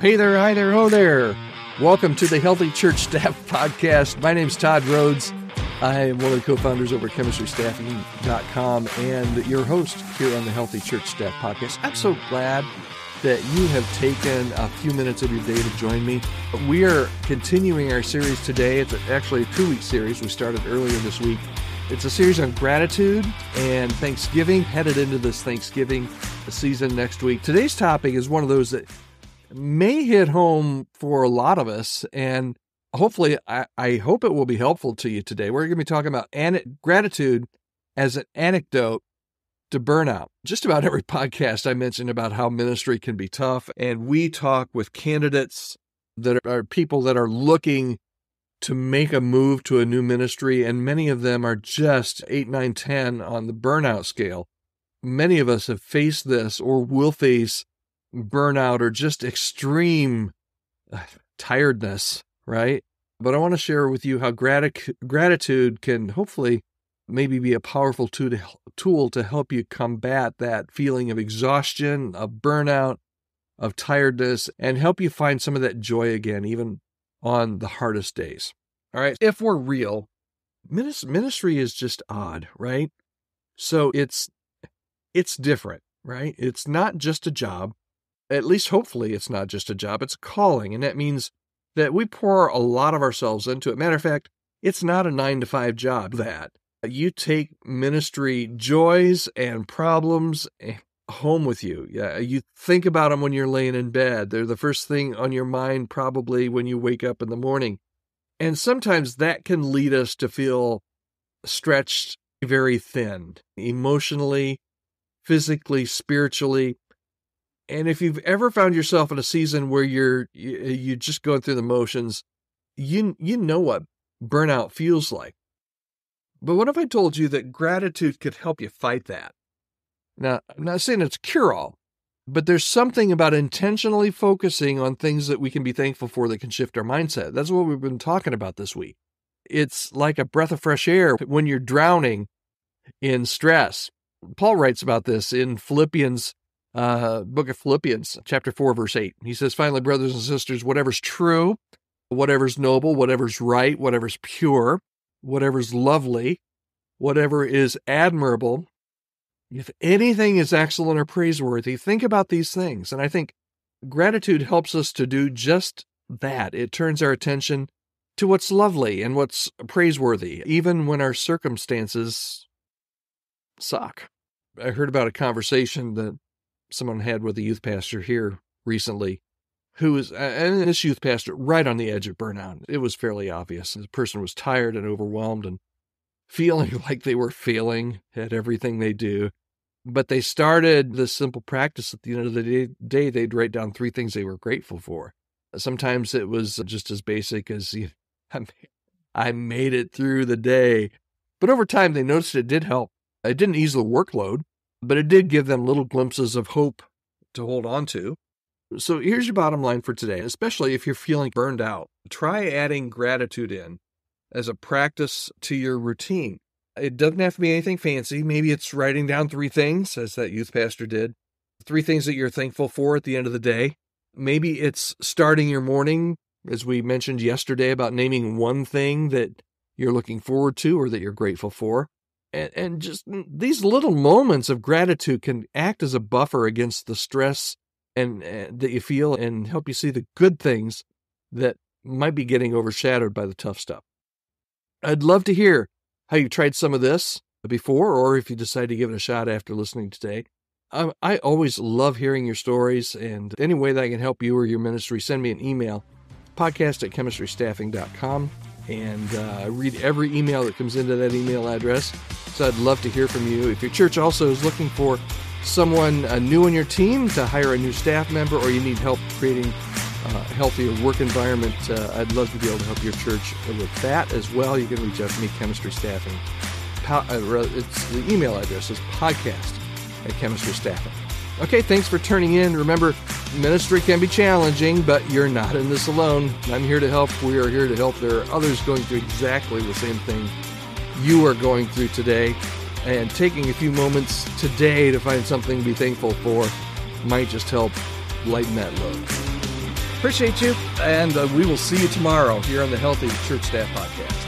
Hey there, hi there, ho there. Welcome to the Healthy Church Staff Podcast. My name is Todd Rhodes. I am one of the co founders over at chemistrystaffing.com and your host here on the Healthy Church Staff Podcast. I'm so glad that you have taken a few minutes of your day to join me. We are continuing our series today. It's actually a two week series. We started earlier this week. It's a series on gratitude and Thanksgiving, headed into this Thanksgiving season next week. Today's topic is one of those that may hit home for a lot of us, and hopefully, I, I hope it will be helpful to you today. We're going to be talking about an- gratitude as an anecdote to burnout. Just about every podcast I mentioned about how ministry can be tough. And we talk with candidates that are people that are looking to make a move to a new ministry. And many of them are just 8, 9, 10 on the burnout scale. Many of us have faced this or will face burnout or just extreme uh, tiredness, right? But I want to share with you how grat- gratitude can hopefully maybe be a powerful tool to, tool to help you combat that feeling of exhaustion, of burnout, of tiredness, and help you find some of that joy again, even on the hardest days. All right. If we're real, ministry is just odd, right? So it's it's different, right? It's not just a job. At least hopefully it's not just a job, it's a calling. And that means that we pour a lot of ourselves into it. Matter of fact, it's not a nine to five job that you take ministry joys and problems eh, home with you. Yeah, you think about them when you're laying in bed. They're the first thing on your mind probably when you wake up in the morning. And sometimes that can lead us to feel stretched very thin emotionally, physically, spiritually. And if you've ever found yourself in a season where you're you just going through the motions, you you know what burnout feels like. But what if I told you that gratitude could help you fight that? Now, I'm not saying it's cure all, but there's something about intentionally focusing on things that we can be thankful for that can shift our mindset. That's what we've been talking about this week. It's like a breath of fresh air when you're drowning in stress. Paul writes about this in Philippians, uh, book of Philippians, chapter 4, verse 8. He says, Finally, brothers and sisters, whatever's true, whatever's noble, whatever's right, whatever's pure, whatever's lovely, whatever is admirable, if anything is excellent or praiseworthy, think about these things. And I think gratitude helps us to do just that. It turns our attention to what's lovely and what's praiseworthy, even when our circumstances suck. I heard about a conversation that someone had with a youth pastor here recently who was, and this youth pastor, right on the edge of burnout. It was fairly obvious. The person was tired and overwhelmed and feeling like they were failing at everything they do. But they started this simple practice at the end of the day, they'd write down three things they were grateful for. Sometimes it was just as basic as, you know, I made it through the day. But over time, they noticed it did help. It didn't ease the workload, but it did give them little glimpses of hope to hold on to. So here's your bottom line for today, especially if you're feeling burned out. Try adding gratitude in as a practice to your routine. It doesn't have to be anything fancy. Maybe it's writing down three things, as that youth pastor did, three things that you're thankful for at the end of the day. Maybe it's starting your morning, as we mentioned yesterday, about naming one thing that you're looking forward to or that you're grateful for. And, and just these little moments of gratitude can act as a buffer against the stress and, and that you feel and help you see the good things that might be getting overshadowed by the tough stuff. I'd love to hear how you tried some of this before, or if you decide to give it a shot after listening today. I, I always love hearing your stories, and any way that I can help you or your ministry, send me an email, podcast at chemistrystaffing.com. And uh, I read every email that comes into that email address. So I'd love to hear from you. If your church also is looking for someone uh, new on your team to hire a new staff member, or you need help creating uh, healthier work environment, uh, I'd love to be able to help your church with that as well. You can reach out to me, Chemistry Staffing. Po- uh, it's the email address is podcast at Chemistry Staffing. Okay, thanks for turning in. Remember, ministry can be challenging, but you're not in this alone. I'm here to help. We are here to help. There are others going through exactly the same thing you are going through today. And taking a few moments today to find something to be thankful for might just help lighten that load. Appreciate you, and uh, we will see you tomorrow here on the Healthy Church Staff Podcast.